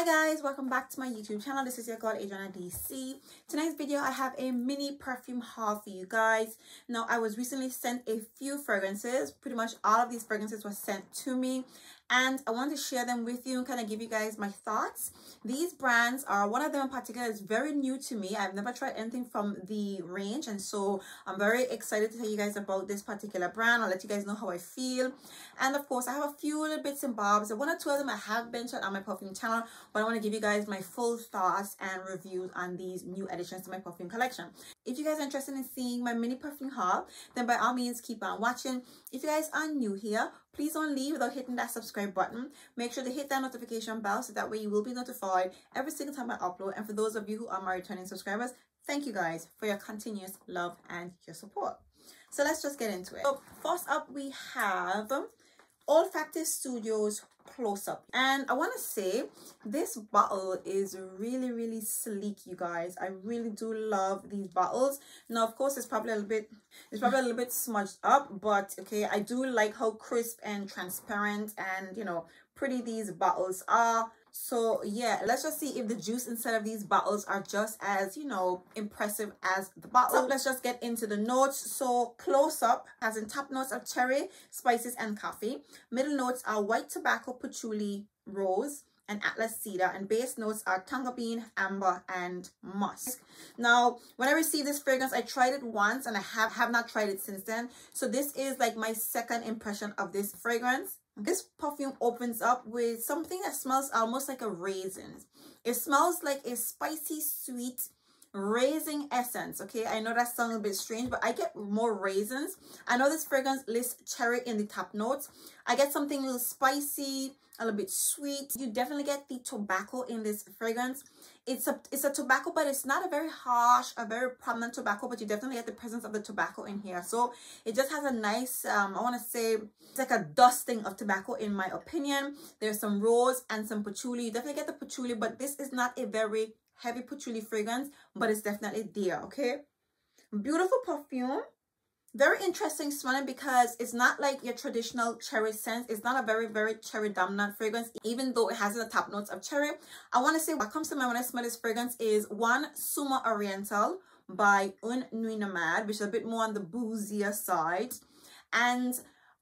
Hi guys, welcome back to my YouTube channel. This is your girl Adrienna DC. Tonight's video, I have a mini perfume haul for you guys. Now, I was recently sent a few fragrances. Pretty much all of these fragrances were sent to me and I want to share them with you and kind of give you guys my thoughts. These brands are, one of them in particular is very new to me. I've never tried anything from the range and so I'm very excited to tell you guys about this particular brand. I'll let you guys know how I feel. And of course, I have a few little bits and bobs. One or two of them I have mentioned on my perfume channel, but I want to give you guys my full thoughts and reviews on these new additions to my perfume collection. If you guys are interested in seeing my mini perfume haul, then by all means keep on watching. If you guys are new here, please don't leave without hitting that subscribe button. Make sure to hit that notification bell so that way you will be notified every single time I upload. And for those of you who are my returning subscribers, thank you guys for your continuous love and your support. So let's just get into it. So first up, we have Olfactive Studios close up. And i want to say this bottle is really really sleek you guys. I really do love these bottles. Now of course it's probably a little bit it's probably a little bit smudged up but okay i do like how crisp and transparent and you know pretty these bottles are so yeah let's just see if the juice inside of these bottles are just as you know impressive as the bottle. So let's just get into the notes. So close up has in top notes of cherry spices and coffee. Middle notes are white tobacco patchouli rose and atlas cedar and base notes are tonka bean amber and musk. Now when i received this fragrance i tried it once and i have have not tried it since then. So this is like my second impression of this fragrance Uh-huh. this perfume opens up with something that smells almost like a raisin. It smells like a spicy, sweet raisin essence. Okay, I know that sounds a bit strange, but I get more raisins. I know this fragrance lists cherry in the top notes. I get something a little spicy, a little bit sweet. You definitely get the tobacco in this fragrance. It's a it's a tobacco, but it's not a very harsh, a very prominent tobacco, but you definitely get the presence of the tobacco in here. So it just has a nice, um, I want to say, it's like a dusting of tobacco in my opinion. There's some rose and some patchouli. You definitely get the patchouli, but this is not a very heavy patchouli fragrance, but it's definitely there, okay? Beautiful perfume very interesting smelling because it's not like your traditional cherry scent it's not a very very cherry dominant fragrance even though it has the top notes of cherry. I want to say what comes to mind when i smell this fragrance is one suma oriental by Une Nuit Nomade which is a bit more on the boozier side. And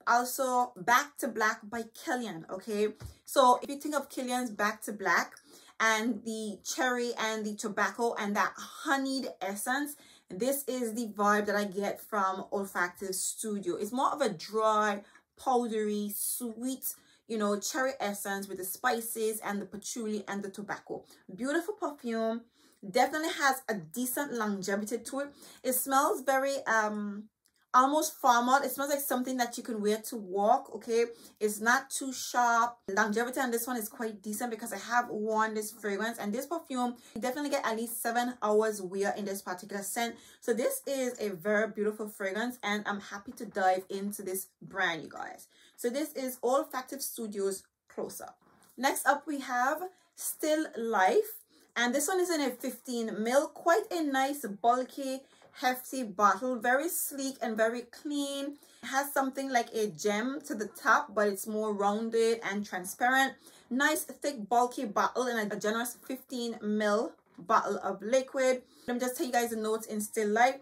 also back to black by Kilian okay? So if you think of Kilian's back to black and the cherry and the tobacco and that honeyed essence this is the vibe that I get from Olfactive Studio. It's more of a dry, powdery, sweet, you know, cherry essence with the spices and the patchouli and the tobacco. Beautiful perfume. Definitely has a decent longevity to it. It smells very um almost formal it smells like something that you can wear to walk okay? It's not too sharp. Longevity on this one is quite decent because i have worn this fragrance and this perfume. You definitely get at least seven hours wear in this particular scent. So this is a very beautiful fragrance and i'm happy to dive into this brand you guys. So this is olfactive studios close up. Next up we have still life. And this one is in a 15 mil quite a nice bulky hefty bottle very sleek and very clean. It has something like a gem to the top but it's more rounded and transparent. Nice thick bulky bottle and a generous 15 mil bottle of liquid. Let me just tell you guys the notes in still life.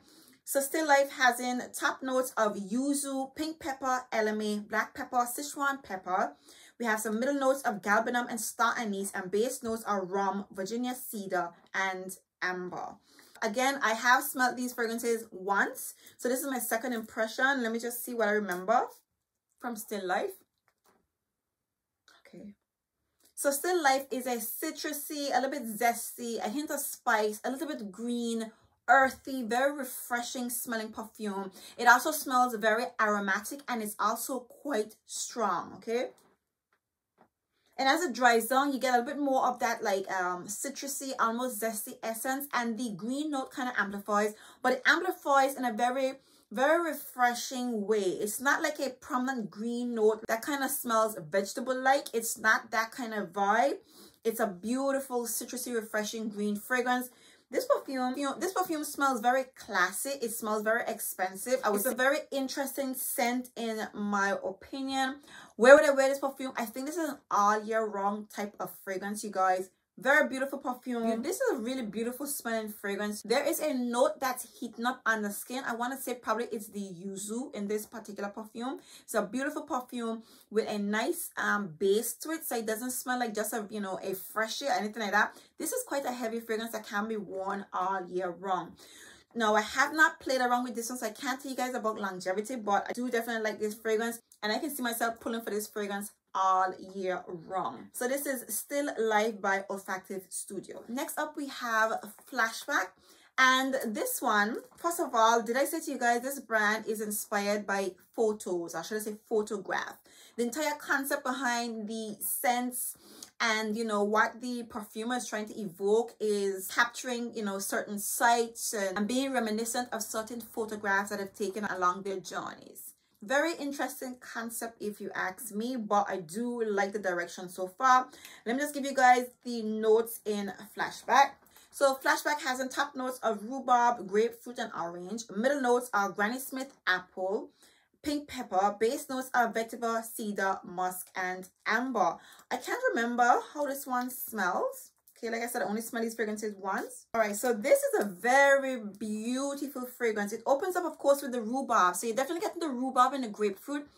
So Still Life has in top notes of yuzu, pink pepper, elemi, black pepper, Sichuan pepper. We have some middle notes of galbanum and star anise and base notes are rum, Virginia cedar, and amber. Again, I have smelled these fragrances once. So this is my second impression. Let me just see what I remember from Still Life. Okay. So Still Life is a citrusy, a little bit zesty, a hint of spice, a little bit green, earthy, very refreshing smelling perfume. It also smells very aromatic and it's also quite strong, okay? And as it dries down, you get a little bit more of that like um, citrusy, almost zesty essence. And the green note kind of amplifies, but it amplifies in a very, very refreshing way. It's not like a prominent green note that kind of smells vegetable-like. It's not that kind of vibe. It's a beautiful, citrusy, refreshing green fragrance. This perfume, you know, this perfume smells very classy. It smells very expensive. I was a very interesting scent in my opinion. Where would I wear this perfume? I think this is an all year round type of fragrance, you guys. very beautiful perfume. This is a really beautiful smelling fragrance. There is a note that's heating up on the skin. I want to say probably it's the yuzu in this particular perfume. It's a beautiful perfume with a nice um base to it so it doesn't smell like just a you know a fresh or anything like that. This is quite a heavy fragrance that can be worn all year round now, I have not played around with this one, so I can't tell you guys about longevity, but I do definitely like this fragrance, and I can see myself pulling for this fragrance all year round. So this is Still Life by Olfactive Studio. Next up, we have Flashback. And this one, first of all, did I say to you guys, this brand is inspired by photos, or should I say photograph. The entire concept behind the scents and you know what the perfumer is trying to evoke is capturing you know certain sights and, and being reminiscent of certain photographs that have taken along their journeys. Very interesting concept if you ask me but i do like the direction so far. Let me just give you guys the notes in flashback. So flashback has in top notes of rhubarb grapefruit and orange. Middle notes are granny smith apple pink pepper. Base notes are vetiver, cedar, musk, and amber. I can't remember how this one smells. Okay, like I said, I only smell these fragrances once. All right, so this is a very beautiful fragrance. It opens up, of course, with the rhubarb. So you're definitely getting the rhubarb and the grapefruit.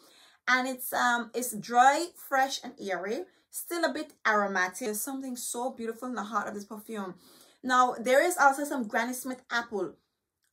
And it's um it's dry, fresh, and airy. Still a bit aromatic. There's something so beautiful in the heart of this perfume. Now, there is also some Granny Smith apple.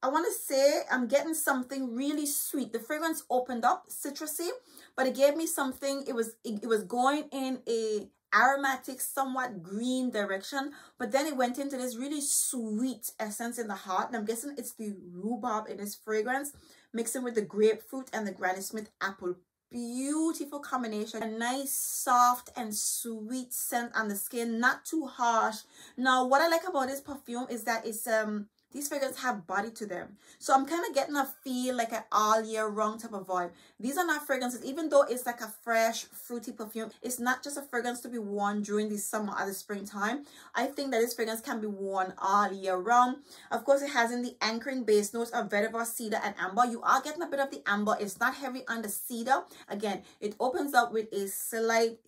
I want to say I'm getting something really sweet. The fragrance opened up citrusy, but it gave me something. It was it, it was going in a aromatic, somewhat green direction, but then it went into this really sweet essence in the heart. And I'm guessing it's the rhubarb in this fragrance, mixing with the grapefruit and the Granny Smith apple beautiful combination a nice soft and sweet scent on the skin not too harsh now what i like about this perfume is that it's um these fragrances have body to them. So I'm kind of getting a feel like an all year round type of vibe. These are not fragrances, even though it's like a fresh, fruity perfume, it's not just a fragrance to be worn during the summer or the springtime. I think that this fragrance can be worn all year round. Of course, it has in the anchoring base notes of vetiver, cedar, and amber. You are getting a bit of the amber. It's not heavy on the cedar. Again, it opens up with a slight,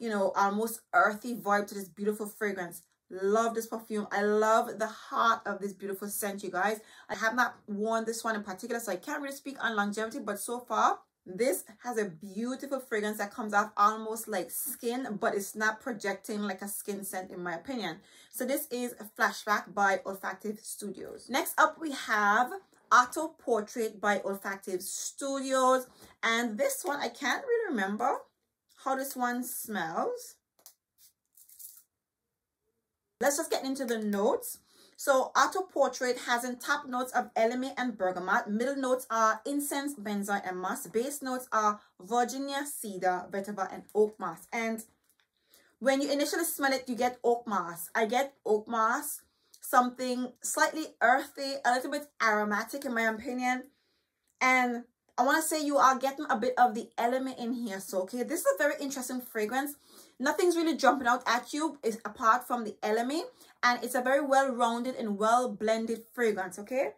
you know, almost earthy vibe to this beautiful fragrance love this perfume. I love the heart of this beautiful scent you guys. I have not worn this one in particular so i can't really speak on longevity but so far this has a beautiful fragrance that comes off almost like skin but it's not projecting like a skin scent in my opinion. So this is flashback by olfactive studios. Next up we have auto portrait by olfactive studios. And this one i can't really remember how this one smells Let's just get into the notes. So Auto Portrait has in top notes of elemi and bergamot. Middle notes are incense, benzoin, and musk. Base notes are Virginia, cedar, vetiver, and oak moss. And when you initially smell it, you get oak moss. I get oak moss, something slightly earthy, a little bit aromatic in my opinion. And I want to say you are getting a bit of the elemi in here. So, okay, this is a very interesting fragrance nothing's really jumping out at you is apart from the elemi and it's a very well-rounded and well-blended fragrance okay?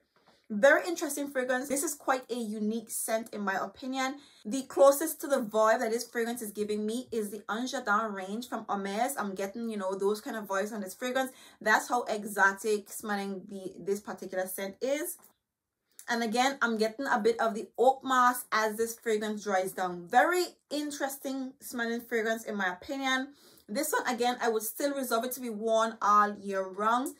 Very interesting fragrance. This is quite a unique scent in my opinion. The closest to the vibe that this fragrance is giving me is the Un Jardin range from Hermes i'm getting you know those kind of vibes on this fragrance. That's how exotic smelling the this particular scent is and again, I'm getting a bit of the oak moss as this fragrance dries down. Very interesting smelling fragrance in my opinion. This one, again, I would still reserve it to be worn all year round.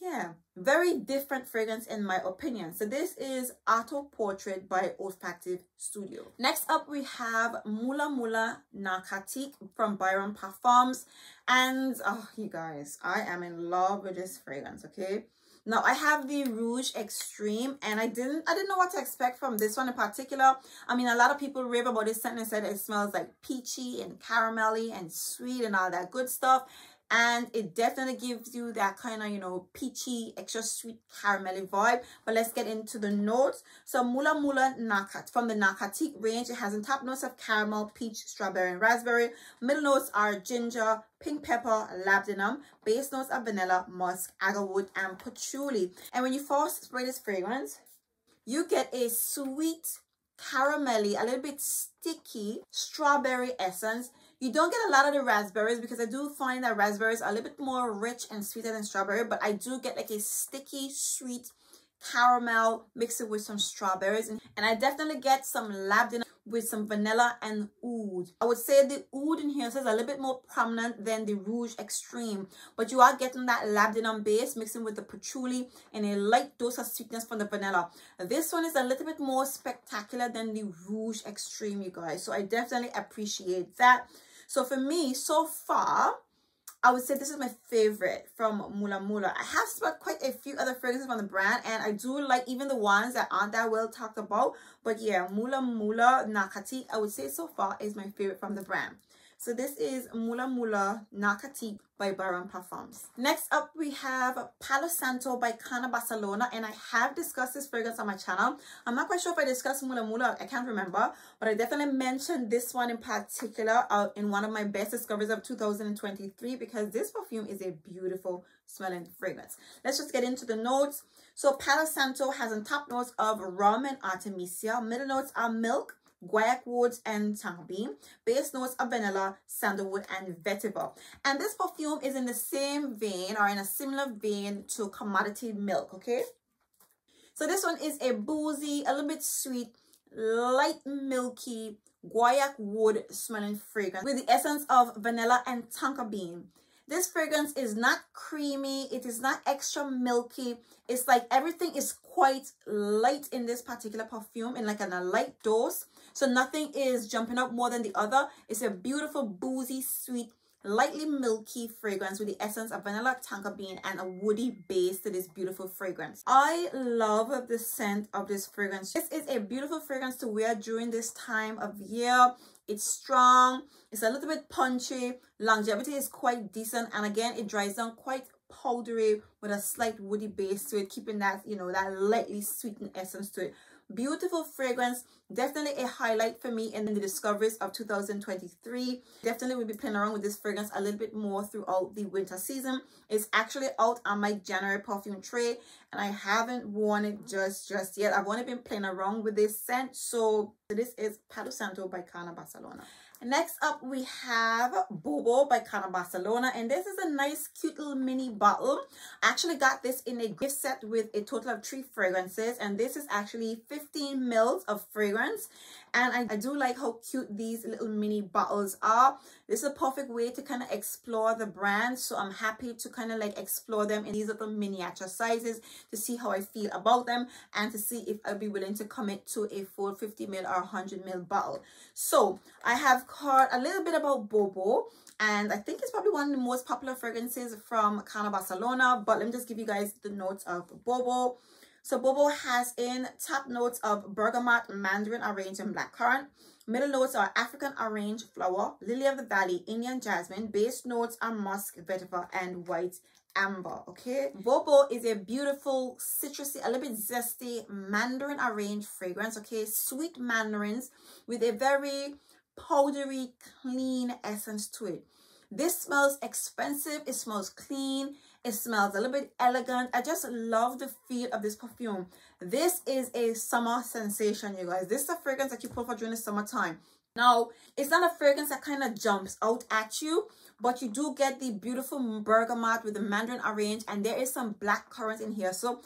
Yeah, very different fragrance in my opinion. So this is Auto Portrait by Olfactive Studio. Next up, we have Mula Mula Narcotique from Byron Parfums. And, oh, you guys, I am in love with this fragrance, okay? Now I have the Rouge Extreme and I didn't I didn't know what to expect from this one in particular. I mean a lot of people rave about this scent and said it smells like peachy and caramelly and sweet and all that good stuff and it definitely gives you that kind of you know peachy extra sweet caramelly vibe. But let's get into the notes. So mula mula nakat. From the Narcotique range it has in top notes of caramel peach strawberry and raspberry. Middle notes are ginger pink pepper labdanum. Base notes are vanilla musk agarwood and patchouli. And when you first spray this fragrance you get a sweet caramelly a little bit sticky strawberry essence You don't get a lot of the raspberries because I do find that raspberries are a little bit more rich and sweeter than strawberry, but I do get like a sticky, sweet caramel mixed with some strawberries. And, and I definitely get some labdanum with some vanilla and oud. I would say the oud in here is a little bit more prominent than the Rouge Extreme, but you are getting that labdanum base mixing with the patchouli and a light dose of sweetness from the vanilla. This one is a little bit more spectacular than the Rouge Extreme, you guys. So I definitely appreciate that. So for me, so far, I would say this is my favorite from Mula Mula. I have smelled quite a few other fragrances from the brand and I do like even the ones that aren't that well talked about. But yeah, Mula Mula Narcotique, I would say so far is my favorite from the brand. So this is Mula Mula Narcotique by Byron Parfums. Next up, we have Palo Santo by Carner Barcelona. And I have discussed this fragrance on my channel. I'm not quite sure if I discussed Mula Mula. I can't remember. But I definitely mentioned this one in particular uh, in one of my best discoveries of 2023. Because this perfume is a beautiful smelling fragrance. Let's just get into the notes. So Palo Santo has a top notes of rum and artemisia. Middle notes are milk, guaiac woods and tonka Base notes of vanilla, sandalwood, and vetiver. And this perfume is in the same vein or in a similar vein to commodity milk, okay? So this one is a boozy, a little bit sweet, light milky, guaiac wood smelling fragrance with the essence of vanilla and tonka bean. This fragrance is not creamy. It is not extra milky. It's like everything is quite light in this particular perfume in like a light dose. So nothing is jumping up more than the other. It's a beautiful, boozy, sweet, lightly milky fragrance with the essence of vanilla tonka bean and a woody base to this beautiful fragrance. I love the scent of this fragrance. This is a beautiful fragrance to wear during this time of year. It's strong. It's a little bit punchy. Longevity is quite decent. And again, it dries down quite powdery with a slight woody base to it, keeping that, you know, that lightly sweetened essence to it. Beautiful fragrance. Definitely a highlight for me in the discoveries of 2023. Definitely will be playing around with this fragrance a little bit more throughout the winter season. It's actually out on my January perfume tray and I haven't worn it just just yet. I've only been playing around with this scent. So this is Palo Santo by Carner Barcelona. Next up, we have Bobo by Carner Barcelona. And this is a nice, cute little mini bottle. I actually got this in a gift set with a total of three fragrances. And this is actually 15 mils of fragrance. And I, I do like how cute these little mini bottles are. This is a perfect way to kind of explore the brand. So I'm happy to kind of like explore them in these little miniature sizes to see how I feel about them and to see if I'll be willing to commit to a full 50 ml or 100 ml bottle. So I have heard a little bit about Bobo and I think it's probably one of the most popular fragrances from Carner Barcelona. But let me just give you guys the notes of Bobo. So Bobo has in top notes of bergamot, mandarin orange, and blackcurrant. Middle notes are African orange flower, lily of the valley, Indian jasmine. Base notes are musk, vetiver, and white amber okay? Bobo is a beautiful citrusy a little bit zesty mandarin orange fragrance okay? Sweet mandarins with a very powdery clean essence to it. This smells expensive. It smells clean it smells a little bit elegant. I just love the feel of this perfume. This is a summer sensation, you guys. This is a fragrance that you put for during the summertime. Now, it's not a fragrance that kind of jumps out at you, but you do get the beautiful bergamot with the mandarin orange, and there is some black currant in here. So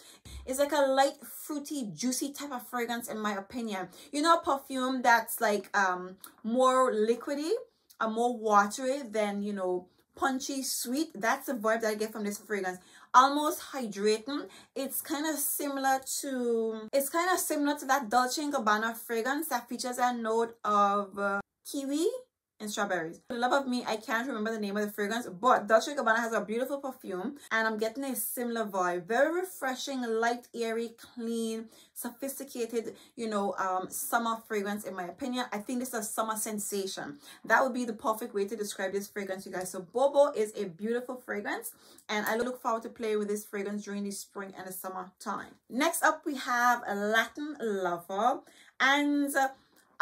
it's like a light, fruity, juicy type of fragrance, in my opinion. You know, perfume that's like um more liquidy, and more watery than, you know, punchy, sweet. That's the vibe that I get from this fragrance. Almost hydrating. It's kind of similar to, it's kind of similar to that Dolce & Gabbana fragrance that features a note of uh, kiwi and strawberries. For the love of me, I can't remember the name of the fragrance, but Dolce & Gabbana has a beautiful perfume and I'm getting a similar vibe. Very refreshing, light, airy, clean, sophisticated, you know, um, summer fragrance in my opinion. I think this is a summer sensation. That would be the perfect way to describe this fragrance, you guys. So Bobo is a beautiful fragrance and I look forward to play with this fragrance during the spring and the summer time. Next up, we have a Latin Lover and... Uh,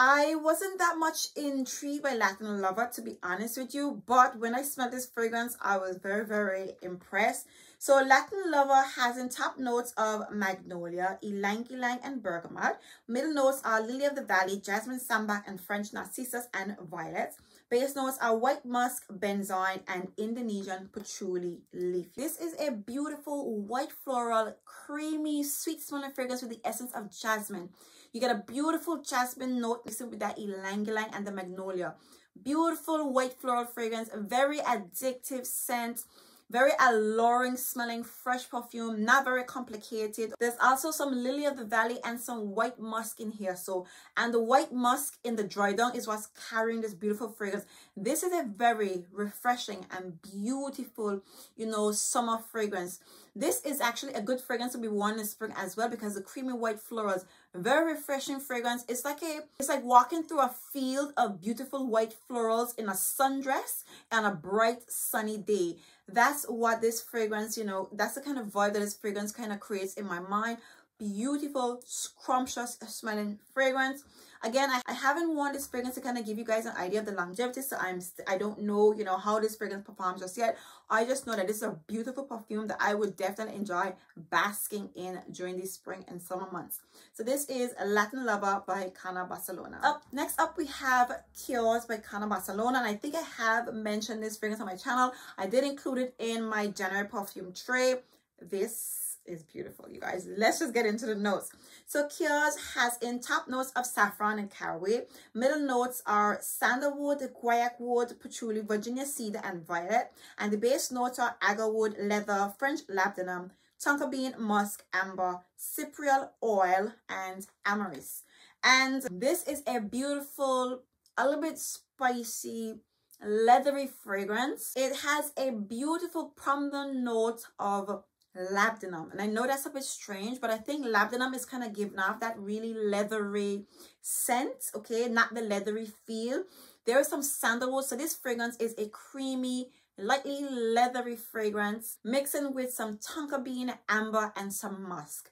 I wasn't that much intrigued by Latin Lover, to be honest with you. But when I smelled this fragrance, I was very, very impressed. So Latin Lover has in top notes of magnolia, ylang ylang, and bergamot. Middle notes are lily of the valley, jasmine sambac, and French narcissus and violets. Base notes are white musk, benzoin, and Indonesian patchouli leaf. This is a beautiful white floral, creamy, sweet smelling fragrance with the essence of jasmine. You get a beautiful jasmine note mixed with that ylang ylang and the magnolia. Beautiful white floral fragrance, very addictive scent very alluring smelling fresh perfume not very complicated. There's also some lily of the valley and some white musk in here. So and the white musk in the dry down is what's carrying this beautiful fragrance. This is a very refreshing and beautiful you know summer fragrance. This is actually a good fragrance to be worn in spring as well because the creamy white florals very refreshing fragrance. It's like a it's like walking through a field of beautiful white florals in a sundress and a bright sunny day that's what this fragrance you know that's the kind of vibe that this fragrance kind of creates in my mind beautiful scrumptious smelling fragrance. Again I, I haven't worn this fragrance to kind of give you guys an idea of the longevity so i'm i don't know you know how this fragrance performs just yet. I just know that this is a beautiful perfume that i would definitely enjoy basking in during the spring and summer months. So this is latin lover by Carner barcelona. Up next up we have Cuirs by Carner barcelona and i think i have mentioned this fragrance on my channel. I did include it in my january perfume tray. This is beautiful, you guys. Let's just get into the notes. So Cuirs has in top notes of saffron and caraway. Middle notes are sandalwood, guaiac wood, patchouli, Virginia cedar, and violet. And the base notes are agarwood, leather, French labdanum, tonka bean, musk, amber, cypriol oil, and amyris. And this is a beautiful, a little bit spicy, leathery fragrance. It has a beautiful prominent note of labdanum. And i know that's a bit strange but i think labdanum is kind of giving off that really leathery scent okay? Not the leathery feel. There is some sandalwood so this fragrance is a creamy lightly leathery fragrance mixing with some tonka bean amber and some musk.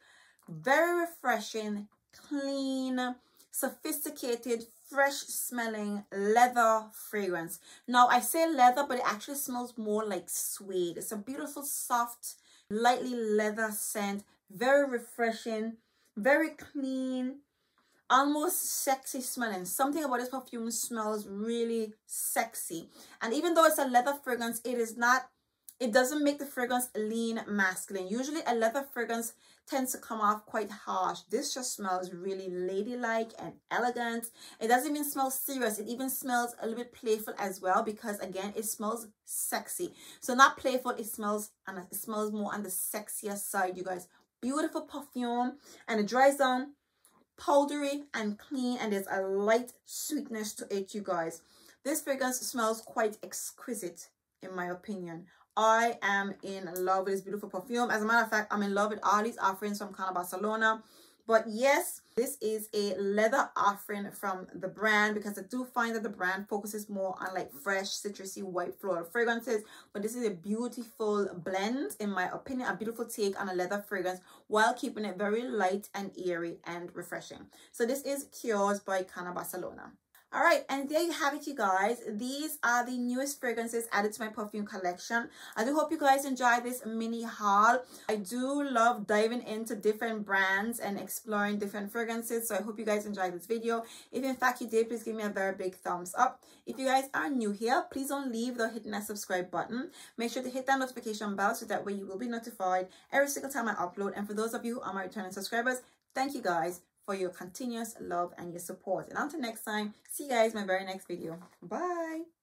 Very refreshing clean sophisticated fresh smelling leather fragrance. Now i say leather but it actually smells more like suede. It's a beautiful soft lightly leather scent, very refreshing, very clean, almost sexy smelling. Something about this perfume smells really sexy. And even though it's a leather fragrance, it is not, it doesn't make the fragrance lean masculine. Usually a leather fragrance tends to come off quite harsh. This just smells really ladylike and elegant. It doesn't even smell serious. It even smells a little bit playful as well because again, it smells sexy. So not playful, it smells and it smells more on the sexier side, you guys. Beautiful perfume and it dries down powdery and clean and there's a light sweetness to it, you guys. This fragrance smells quite exquisite in my opinion. I am in love with this beautiful perfume. As a matter of fact, I'm in love with all these offerings from Carner Barcelona. But yes, this is a leather offering from the brand because I do find that the brand focuses more on like fresh, citrusy, white floral fragrances. But this is a beautiful blend, in my opinion, a beautiful take on a leather fragrance while keeping it very light and airy and refreshing. So this is Cuirs by Carner Barcelona all right and there you have it you guys. These are the newest fragrances added to my perfume collection. I do hope you guys enjoy this mini haul. I do love diving into different brands and exploring different fragrances so i hope you guys enjoyed this video. If in fact you did please give me a very big thumbs up. If you guys are new here please don't leave without hitting that subscribe button. Make sure to hit that notification bell so that way you will be notified every single time i upload. And for those of you who are my returning subscribers thank you guys for your continuous love and your support. And until next time, see you guys in my very next video. Bye.